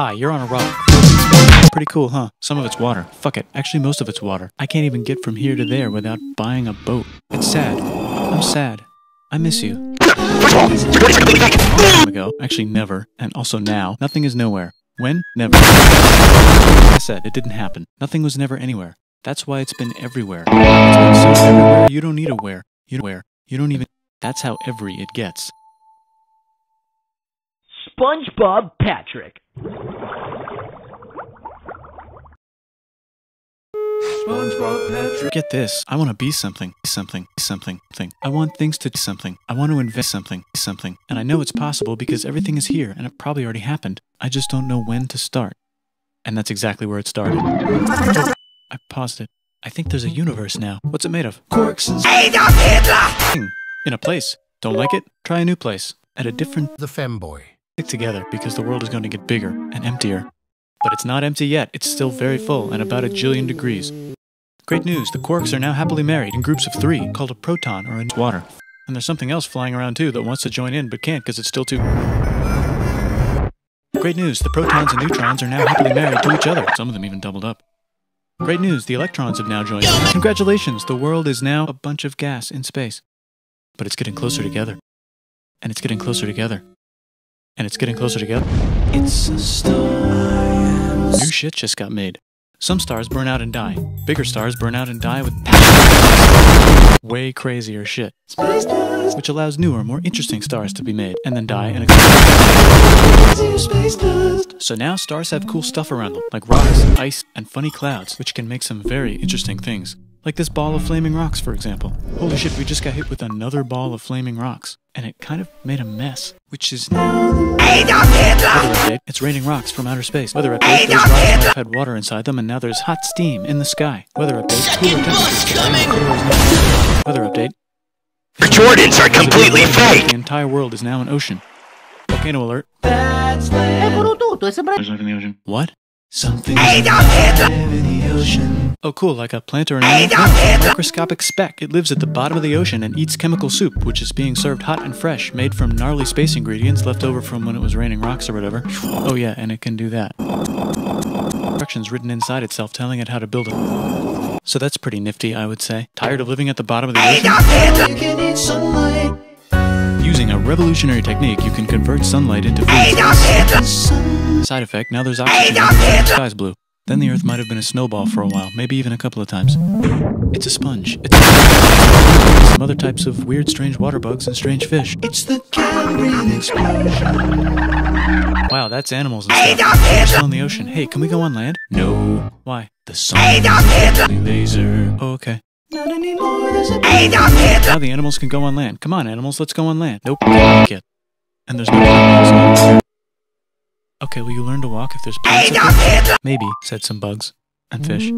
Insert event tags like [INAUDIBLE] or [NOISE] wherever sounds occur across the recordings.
Hi, you're on a rock. Pretty cool, huh? Some of it's water. Fuck it. Actually, most of it's water. I can't even get from here to there without buying a boat. It's sad. I'm sad. I miss you. Long ago. Actually, never. And also now. Nothing is nowhere. When? Never. I said, it didn't happen. Nothing was never anywhere. That's why it's been everywhere. It's been so everywhere, you don't need a where. You don't where. You don't even. That's how every it gets. SpongeBob Patrick. SpongeBob Patrick. Get this. I want to be something, something, something, thing. I want things to do something. I want to invest something, something. And I know it's possible because everything is here and it probably already happened. I just don't know when to start. And that's exactly where it started. I paused it. I think there's a universe now. What's it made of? Quarks and Adolf Hitler! in a place. Don't like it? Try a new place. At a different The femboy. Stick together because the world is going to get bigger and emptier. But it's not empty yet. It's still very full and about a jillion degrees. Great news. The quarks are now happily married in groups of three called a proton or a water. And there's something else flying around too that wants to join in but can't because it's still too. Great news. The protons and neutrons are now happily married to each other. Some of them even doubled up. Great news. The electrons have now joined. Congratulations. The world is now a bunch of gas in space. But it's getting closer together. And it's getting closer together. And it's getting closer together. It's a star. New shit just got made. Some stars burn out and die. Bigger stars burn out and die with way crazier shit. Which allows newer, more interesting stars to be made and then die and explode. So now stars have cool stuff around them, like rocks, ice, and funny clouds, which can make some very interesting things. Like this ball of flaming rocks, for example. Holy shit, we just got hit with another ball of flaming rocks. And it kind of made a mess, which is now Adolf Hitler! Update. It's raining rocks from outer space. Weather update. Those rocks might have had water inside them, and now there's hot steam in the sky. Weather update. Cooler temperatures. today. Cooler is now- Weather update. The Jordans are completely fake! The entire world is now an ocean. Volcano alert. È brutto, esse bra- There's life in the ocean. What? Something Adolf Hitler! In the ocean. Oh, cool, like a plant or an animal? No, a microscopic speck. It lives at the bottom of the ocean and eats chemical soup, which is being served hot and fresh, made from gnarly space ingredients left over from when it was raining rocks or whatever. Oh, yeah, and it can do that. Instructions written inside itself telling it how to build it. So that's pretty nifty, I would say. Tired of living at the bottom of the ocean? Using a revolutionary technique, you can convert sunlight into food. Side effect, now there's oxygen. Sky's blue. Then the Earth might have been a snowball for a while, maybe even a couple of times. It's a sponge. It's a some other types of weird, strange water bugs and strange fish. It's the Cambrian explosion. Wow, that's animals and stuff. Adolf We're still in the ocean. Hey, can we go on land? No. Why? The sun. Adolf Hitler! Laser. Oh, okay. Not anymore. There's a Adolf now the animals can go on land. Come on, animals, let's go on land. Nope, get. And there's no plants. Okay, will you learn to walk if there's plants? up Adolf! Maybe, said some bugs. And fish.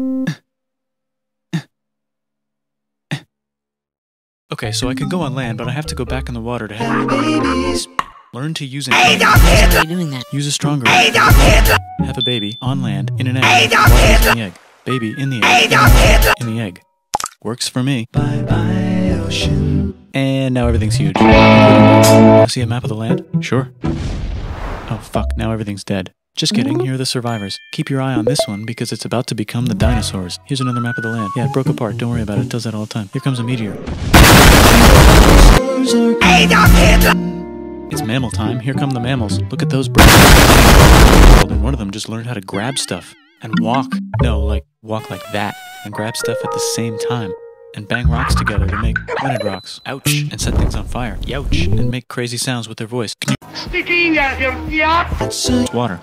okay, so I can go on land, but I have to go back in the water to head. Learn to use an egg. Adolf Hitler! doing that? Use a stronger egg. Have a baby on land in an egg. Water in the egg. Baby in the egg. In the egg. Works for me. Bye bye, ocean. And now everything's huge. Wanna See a map of the land? Sure. Oh fuck, now everything's dead. Just kidding, here are the survivors. Keep your eye on this one because it's about to become the dinosaurs. Here's another map of the land. Yeah, it broke apart, don't worry about it, it does that all the time. Here comes a meteor. Adolf Hitler! It's mammal time, here come the mammals. Look at those birds. And one of them just learned how to grab stuff and walk. No, like walk like that and grab stuff at the same time. And bang rocks together to make pointed rocks. Ouch. Mm. And set things on fire. Youch. And make crazy sounds with their voice. It's water.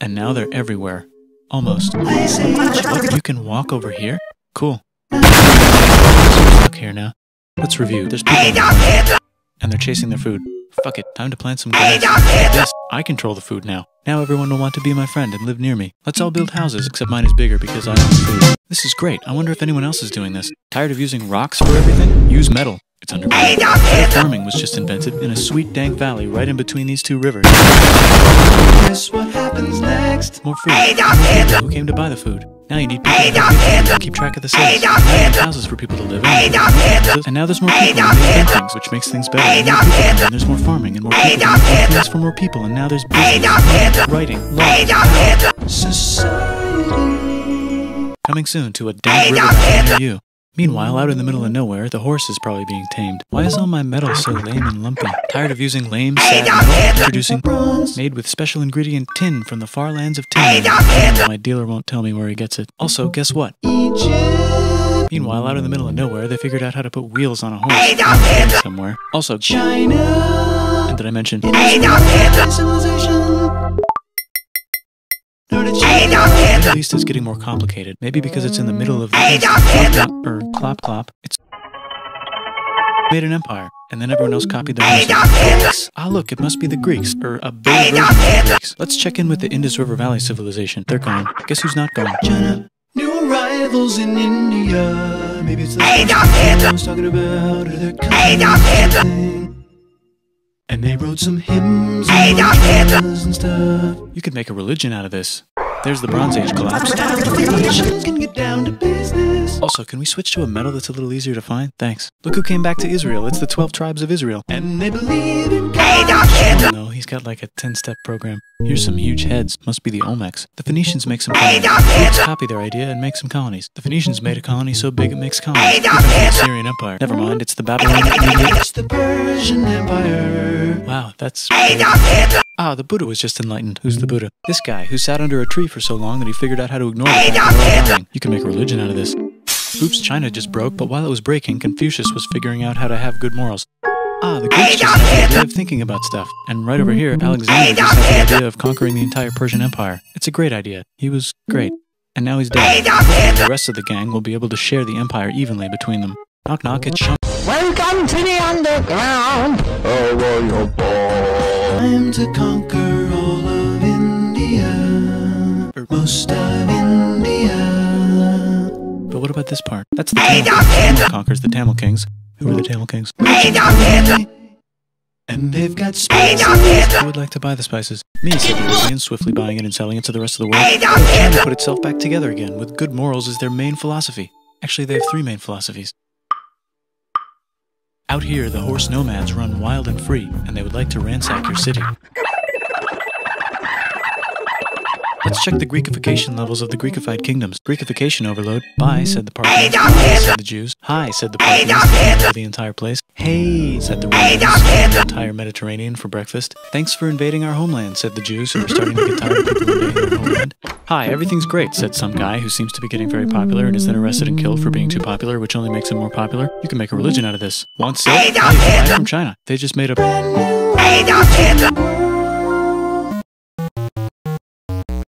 And now they're everywhere. Almost. What? You can walk over here? Cool. Look here now. Let's review. There's people on the Adolf planet, Hitler! and they're chasing their food. Fuck it. Time to plant some grass. Yes, I control the food now. Now everyone will want to be my friend and live near me. Let's all build houses, except mine is bigger because I own food. This is great. I wonder if anyone else is doing this. Tired of using rocks for everything? Use metal. It's. Adolf Farming was just invented in a sweet dank valley right in between these two rivers. Guess what happens next? More food. Who came to buy the food? Now you need people to keep track of the cities. Now you need houses for people to live in. And now there's more people and things, which makes things better. And, and there's more farming and more people. And more things for more people. And now there's business, writing, law, society. Coming soon to a damn river near you. Meanwhile, out in the middle of nowhere, the horse is probably being tamed. Why is all my metal so lame and lumpy? Tired of using lame, sad metal, producing bronze, made with special ingredient tin from the far lands of tin. My dealer won't tell me where he gets it. Also, guess what? Meanwhile, out in the middle of nowhere, they figured out how to put wheels on a horse. Somewhere. Also, China. And did I mention? Middle East is getting more complicated. Maybe because it's in the middle of the East. Clop, clop, or clop clop. It's made an empire, and then everyone else copied their own. Ah, look, it must be the Greeks, or a big version of the Greeks. Let's check in with the Indus River Valley civilization. They're gone. Guess who's not gone? China. New arrivals in India. Maybe it's the I was talking about, or they're coming or. And they wrote some hymns and mantras and stuff. You could make a religion out of this. There's the Bronze Age collapse. Can get down to business. Also, can we switch to a metal that's a little easier to find? Thanks. Look who came back to Israel. It's the 12 tribes of Israel. And they believe in God. No, he's got like a 10-step program. Here's some huge heads. Must be the Olmecs. The Phoenicians make some colonies. Copy their idea and make some colonies. The Phoenicians made a colony so big it makes colonies. The Syrian Empire. Never mind, it's the Babylonian It's the Persian Empire. Wow, that's... Ah, the Buddha was just enlightened. Who's the Buddha? This guy, who sat under a tree for so long that he figured out how to ignore the fact that we're all dying. You can make a religion out of this. Oops, China just broke, but while it was breaking, Confucius was figuring out how to have good morals. Ah, the Greeks just had the idea of thinking about stuff. And right over here, Alexander just had the idea of conquering the entire Persian Empire. It's a great idea. He was great. And now he's dead. The rest of the gang will be able to share the empire evenly between them. Knock knock, it's Sean. Welcome to the underground. Time oh to conquer all of India. Or most of India. But what about this part? That's the Tamil conquers the Tamil Kings. Who are the Tamil Kings? And they've got spices. Who would like to buy the spices? Me, said the European, swiftly buying it and selling it to the rest of the world. Trying to put itself back together again, with good morals as their main philosophy. Actually, they have three main philosophies. Out here, the horse nomads run wild and free, and they would like to ransack your city. Let's check the Greekification levels of the Greekified kingdoms. Greekification overload. Bye, said the Parthians. Hi, said the Jews. Hi, said the Parthians. The entire place. Hey, said the Romans. Entire Mediterranean for breakfast. Thanks for invading our homeland, said the Jews, who were starting to get tired of people invading their homeland. Hi, everything's great, said some guy who seems to be getting very popular and is then arrested and killed for being too popular, which only makes him more popular. You can make a religion out of this. Want silk? Hi, you can buy it from China. They just made a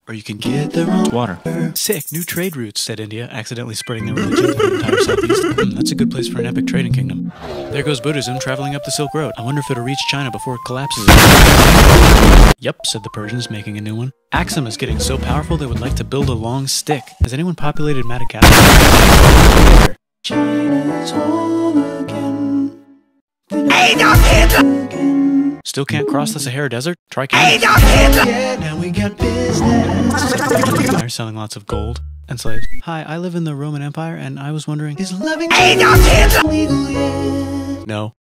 or you can get their own water. Sick, new trade routes, said India, accidentally spreading their religion to the entire southeast. Hmm, that's a good place for an epic trading kingdom. There goes Buddhism traveling up the Silk Road. I wonder if it'll reach China before it collapses. Yep, said the Persians, making a new one. Axum is getting so powerful they would like to build a long stick. Has anyone populated Madagascar? China's home again. Still can't cross the Sahara Desert? Try camels. Yeah, now we got business. They're selling lots of gold and slaves. Hi, I live in the Roman Empire, and I was wondering, is loving legal yet? No.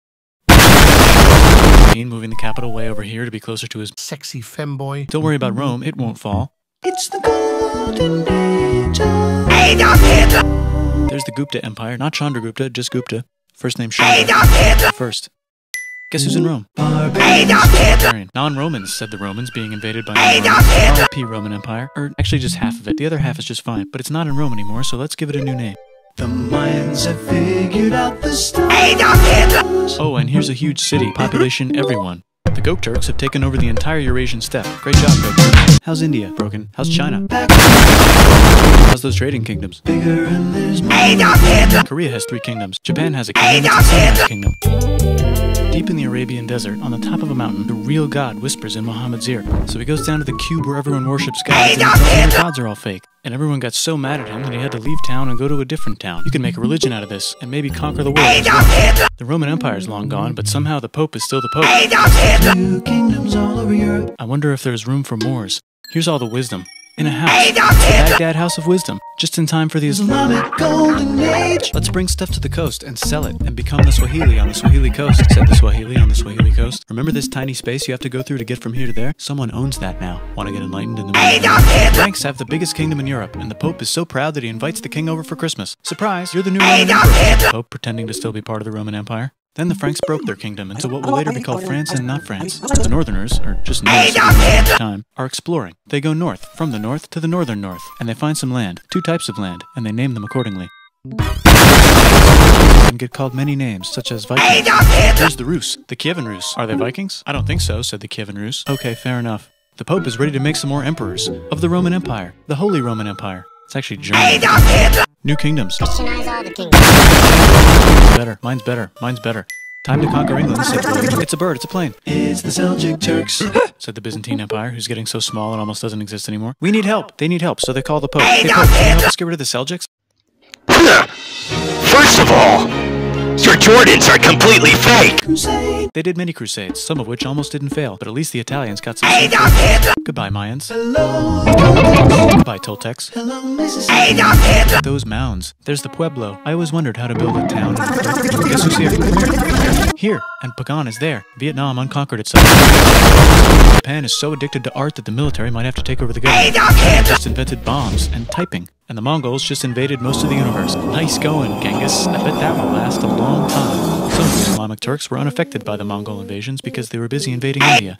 Mean moving the capital way over here to be closer to his Sexy femboy. Don't worry about Rome, it won't fall. It's the golden age There's the Gupta Empire, not Chandragupta, just Gupta. First name Chandra. First. Guess who's in Rome? Barbarian. Non-Romans, said the Romans, being invaded by non-Romans. RIP Roman Empire. Or actually just half of it. The other half is just fine. But it's not in Rome anymore, so let's give it a new name. The Mayans have figured out the stars. Oh, and here's a huge city. Population everyone. The Gok Turks have taken over the entire Eurasian steppe. Great job, Gok Turks. How's India? Broken. How's China? How's those trading kingdoms? Bigger and there's more. Korea has three kingdoms. Japan has a kingdom. It's a sunrise kingdom. Deep in the Arabian desert, on the top of a mountain, the real God whispers in Muhammad's ear. So he goes down to the cube where everyone worships gods, and tells them the gods are all fake. And everyone got so mad at him that he had to leave town and go to a different town. You can make a religion out of this, and maybe conquer the world. The Roman Empire is long gone, but somehow the Pope is still the Pope. Two kingdoms all over Europe. I wonder if there's room for Moors. Here's all the wisdom. In a house. Baghdad House of Wisdom, just in time for the Islamic Golden Age. Let's bring stuff to the coast and sell it and become the Swahili on the Swahili coast, said the Swahili on the Swahili coast. Remember this tiny space you have to go through to get from here to there? Someone owns that now. Want to get enlightened in the middle? Franks have the biggest kingdom in Europe, and the Pope is so proud that he invites the king over for Christmas. Surprise, you're the new Roman Emperor. Pope pretending to still be part of the Roman Empire. Then the Franks broke their kingdom into what will later be called France and not France. The Northerners, or just Norse at the time, are exploring. They go north, from the north to the northern north, and they find some land, two types of land, and they name them accordingly. And get called many names, such as Vikings. There's the Rus, the Kievan Rus. Are they Vikings? I don't think so, said the Kievan Rus. Okay, fair enough. The Pope is ready to make some more emperors of the Roman Empire, the Holy Roman Empire. It's actually German. New kingdoms. Christianize all the kingdoms. Better. Mine's better. Mine's better. Time to conquer England. It's a bird, it's a plane. It's the Seljuk Turks, [GASPS] said the Byzantine Empire, who's getting so small it almost doesn't exist anymore. We need help. They need help, so they call the Pope. Hey, Pope, can you help us get rid of the Seljuks? First of all, your Jordans are completely fake. Crusade. They did many crusades, some of which almost didn't fail, but at least the Italians got some. soldiers. Goodbye, Mayans. Goodbye, Toltecs. Those mounds. There's the Pueblo. I always wondered how to build a town. Guess who's here? Here, and Pagan is there. Vietnam unconquered itself. Japan is so addicted to art that the military might have to take over the government. Just invented bombs and typing. And the Mongols just invaded most of the universe. Nice going, Genghis. I bet that will last a long time. Some of the Islamic Turks were unaffected by the Mongol invasions because they were busy invading India.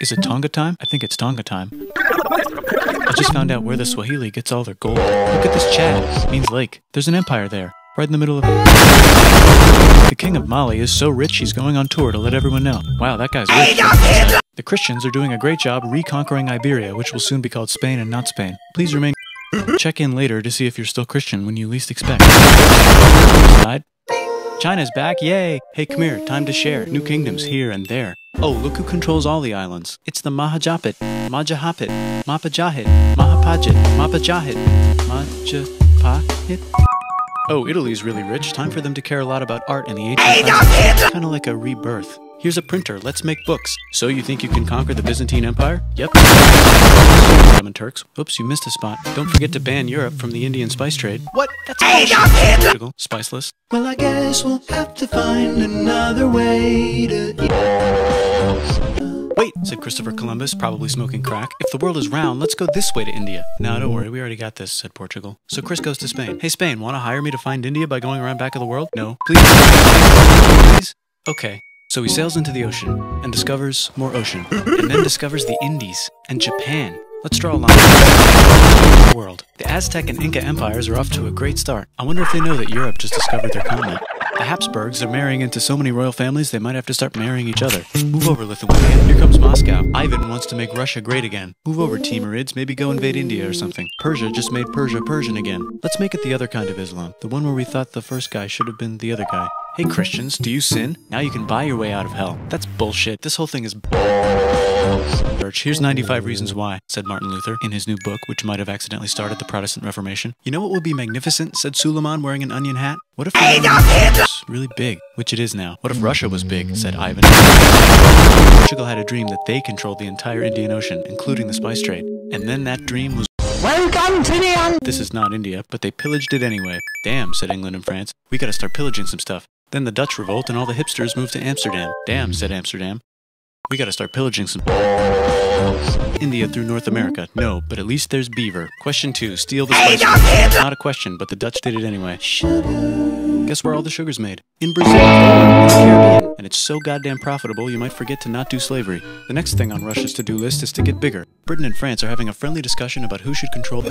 Is it Tonga time? I think it's Tonga time. I just found out where the Swahili gets all their gold. Look at this Chad. It means lake. There's an empire there, right in the middle of The king of Mali is so rich he's going on tour to let everyone know. Wow, that guy's rich. The Christians are doing a great job reconquering Iberia, which will soon be called Spain and not Spain. Please remain. [LAUGHS] Check in later to see if you're still Christian when you least expect. China's back, yay! Hey, come here, time to share. New kingdoms here and there. Oh, look who controls all the islands. It's the Mahajapit, Majahapit, Mapajahit, Mahapajit, Mapajahit, Majapahit. Oh, Italy's really rich. Time for them to care a lot about art in the ancient classics. Kind of like a rebirth. Here's a printer. Let's make books. So you think you can conquer the Byzantine Empire? Yep. Roman Turks. Oops, you missed a spot. Don't forget to ban Europe from the Indian spice trade. What? That's bullshit. Portugal, spiceless. Well, I guess we'll have to find another way to Wait, said Christopher Columbus, probably smoking crack. If the world is round, let's go this way to India. No, don't worry, we already got this, said Portugal. So Chris goes to Spain. Hey, Spain, want to hire me to find India by going around back of the world? No. Please? Please? Okay. So he sails into the ocean and discovers more ocean, and then discovers the Indies and Japan. Let's draw a line. World. The Aztec and Inca empires are off to a great start. I wonder if they know that Europe just discovered their continent. The Habsburgs are marrying into so many royal families they might have to start marrying each other. Move over, Lithuania. Here comes Moscow. Ivan wants to make Russia great again. Move over, Timurids. Maybe go invade India or something. Persia just made Persia Persian again. Let's make it the other kind of Islam. The one where we thought the first guy should have been the other guy. Hey Christians, do you sin? Now you can buy your way out of hell. That's bullshit. This whole thing is Church. Here's 95 Reasons Why, said Martin Luther in his new book, which might have accidentally started the Protestant Reformation. You know what would be magnificent, said Suleiman wearing an onion hat? What if the was really big, which it is now? What if Russia was big, said Ivan. Portugal had a dream that they controlled the entire Indian Ocean, including the spice trade. And then that dream was Welcome to the un- this is not India, but they pillaged it anyway. Damn, said England and France. We gotta start pillaging some stuff. Then the Dutch revolt and all the hipsters moved to Amsterdam. Damn, said Amsterdam. We gotta start pillaging some. India through North America. No, but at least there's beaver. Question two, steal the spice. Not a question, but the Dutch did it anyway. Guess where all the sugar's made? In Brazil, in the Caribbean. And it's so goddamn profitable you might forget to not do slavery. The next thing on Russia's to-do list is to get bigger. Britain and France are having a friendly discussion about who should control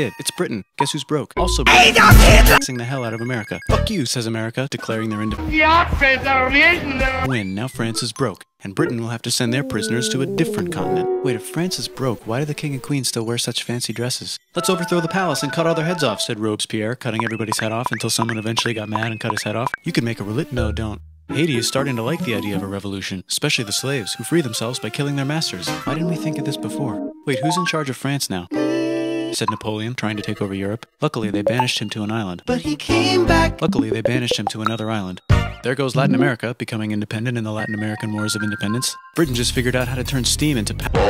did. It's Britain. Guess who's broke? Also Britain. Taxing the hell out of America. Fuck you, says America, declaring their independence. Win. Now France is broke, and Britain will have to send their prisoners to a different continent. Wait, if France is broke, why do the king and queen still wear such fancy dresses? Let's overthrow the palace and cut all their heads off, said Robespierre, cutting everybody's head off until someone eventually got mad and cut his head off. You could make a relig- No, don't. Haiti is starting to like the idea of a revolution, especially the slaves, who free themselves by killing their masters. Why didn't we think of this before? Wait, who's in charge of France now? Said Napoleon, trying to take over Europe. Luckily, they banished him to an island. But he came back. Luckily, they banished him to another island. There goes Latin America, becoming independent in the Latin American Wars of Independence. Britain just figured out how to turn steam into power.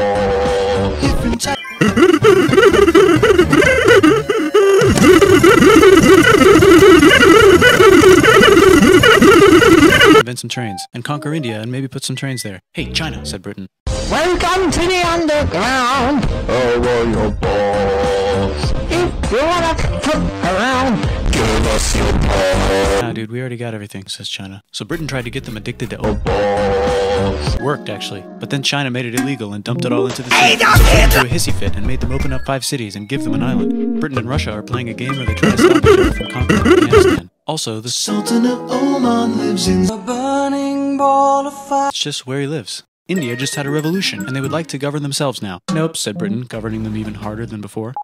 Invent some trains and conquer India and maybe put some trains there. Hey, China, said Britain. Welcome to the underground. Oh, Over your balls. If you wanna fuck around, Give us your balls. Nah, dude, we already got everything, says China. So Britain tried to get them addicted to opium. Balls. Worked, actually. But then China made it illegal and dumped it all into the sea. So Britain threw a hissy fit and made them open up five cities and give them an island. Britain and Russia are playing a game where they try to stop [LAUGHS] each other from conquering Afghanistan. Also, the Sultan of Oman lives in It's just where he lives. India just had a revolution, and they would like to govern themselves now. Nope, said Britain, governing them even harder than before.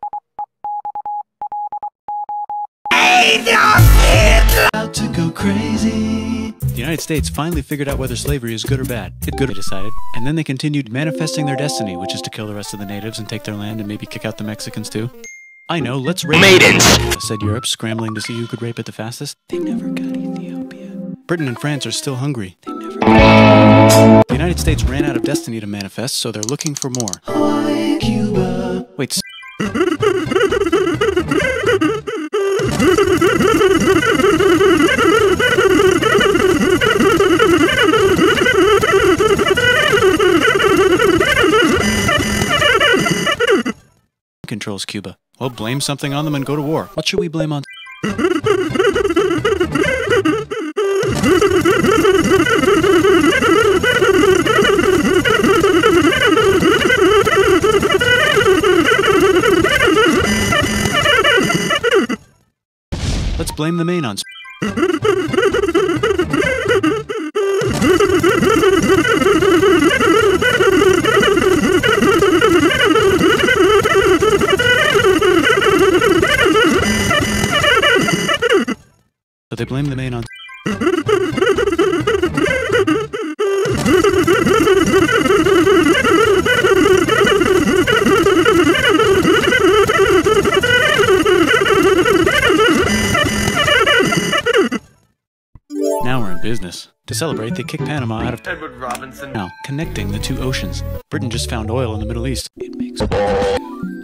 About to go crazy. The United States finally figured out whether slavery is good or bad. It's good, they decided. And then they continued manifesting their destiny, which is to kill the rest of the natives and take their land and maybe kick out the Mexicans too. I know, let's rape Maidens. said Europe, scrambling to see who could rape it the fastest. They never got Ethiopia. Britain and France are still hungry. They never. The United States ran out of destiny to manifest, so they're looking for more. Hawaii, Cuba. Wait. controls Cuba. Well, blame something on them and go to war. What should we blame on? Blame the main on. But they blame the main on. Kick Panama out of Edward Robinson. now, connecting the two oceans. Britain just found oil in the Middle East. It makes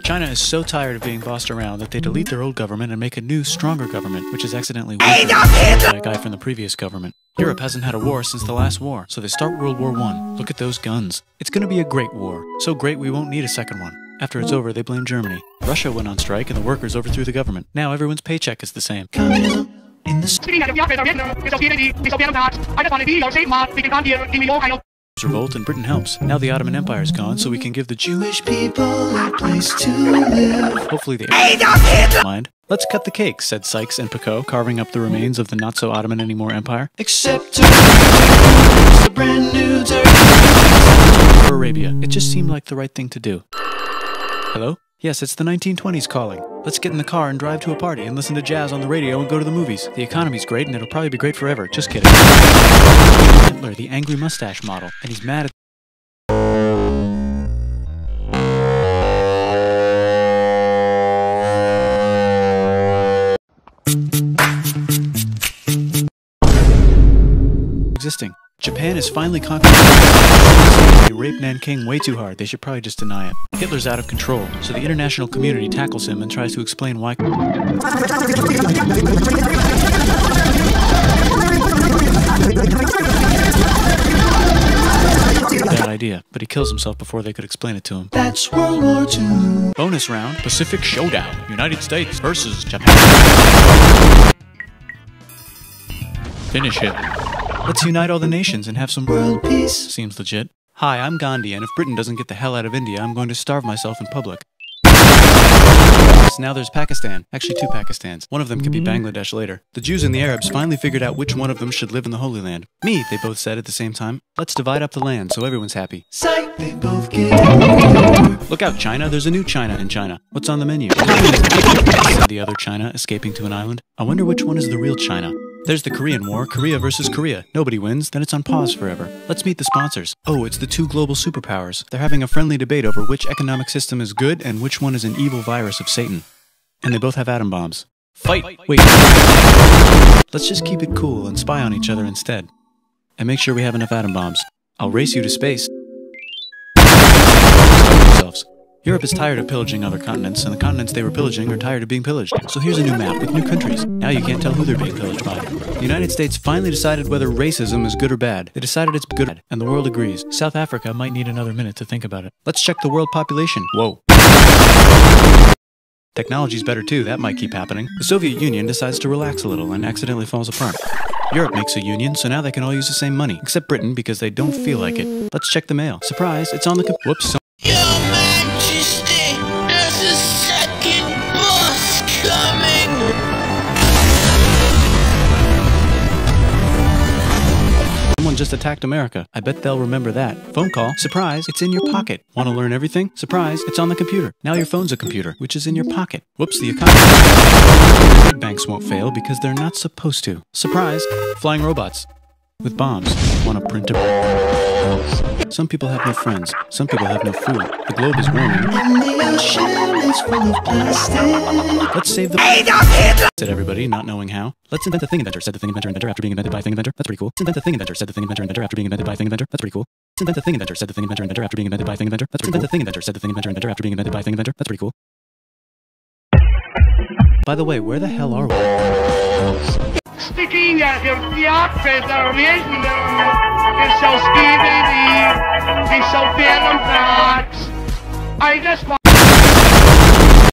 China is so tired of being bossed around that they delete their old government and make a new, stronger government, which is accidentally weaker by a guy from the previous government. Europe hasn't had a war since the last war, so they start World War One. Look at those guns. It's gonna be a great war. So great we won't need a second one. After it's over, they blame Germany. Russia went on strike and the workers overthrew the government. Now everyone's paycheck is the same. Communism in the revolt and Britain helps. Now the Ottoman Empire is gone, so we can give the Jewish people a place to live. Hopefully they mind. Let's cut the cake, said Sykes and Picot, carving up the remains of the not so Ottoman anymore empire. Except the brand new for Arabia. It just seemed like the right thing to do. Hello? Yes, it's the 1920s calling. Let's get in the car and drive to a party and listen to jazz on the radio and go to the movies. The economy's great and it'll probably be great forever. Just kidding. Hitler, the angry mustache model, and he's mad at existing. Japan is finally conquering. They raped Nanking way too hard. They should probably just deny it. Hitler's out of control, so the international community tackles him and tries to explain why. Bad idea, but he kills himself before they could explain it to him. That's World War II. Bonus round Pacific Showdown. United States versus Japan. Finish him. Let's unite all the nations and have some world peace. Seems legit. Hi, I'm Gandhi, and if Britain doesn't get the hell out of India, I'm going to starve myself in public. Now there's Pakistan. Actually, two Pakistans. One of them could be Bangladesh later. The Jews and the Arabs finally figured out which one of them should live in the Holy Land. Me, they both said at the same time. Let's divide up the land so everyone's happy. Sight, they both get Look out, China. There's a new China in China. What's on the menu? Said the other China, escaping to an island. I wonder which one is the real China. There's the Korean War, Korea versus Korea. Nobody wins, then it's on pause forever. Let's meet the sponsors. Oh, it's the two global superpowers. They're having a friendly debate over which economic system is good and which one is an evil virus of Satan. And they both have atom bombs. Fight! Wait. Let's just keep it cool and spy on each other instead. And make sure we have enough atom bombs. I'll race you to space. Europe is tired of pillaging other continents, and the continents they were pillaging are tired of being pillaged. So here's a new map with new countries. Now you can't tell who they're being pillaged by. The United States finally decided whether racism is good or bad. They decided it's good, and the world agrees. South Africa might need another minute to think about it. Let's check the world population. Whoa. Technology's better too, that might keep happening. The Soviet Union decides to relax a little and accidentally falls apart. Europe makes a union, so now they can all use the same money, except Britain because they don't feel like it. Let's check the mail. Surprise, it's on the Whoops. Just attacked America. I bet they'll remember that. Phone call. Surprise, it's in your pocket. Want to learn everything? Surprise, it's on the computer. Now your phone's a computer, which is in your pocket. Whoops, the economy. Banks won't fail because they're not supposed to. Surprise, flying robots with bombs. Want to print a. Some people have no friends. Some people have no food. The globe is warming. Let's save the. Said everybody, not knowing how. Let's invent a thing inventor. Said the thing inventor inventor after being invented by thing inventor. That's pretty cool. Let's invent a thing inventor. Said the thing inventor inventor after being invented by thing inventor. That's pretty cool. Let's invent a thing inventor. Said the thing inventor inventor after being invented by thing inventor. That's pretty cool. Invent a thing inventor. Said the thing inventor inventor after being invented by thing inventor. That's pretty cool. By the way, where the hell are we? Stiquinha, eu te apesar mesmo, eu sou Skibidi, eu sou Venom Fox. I just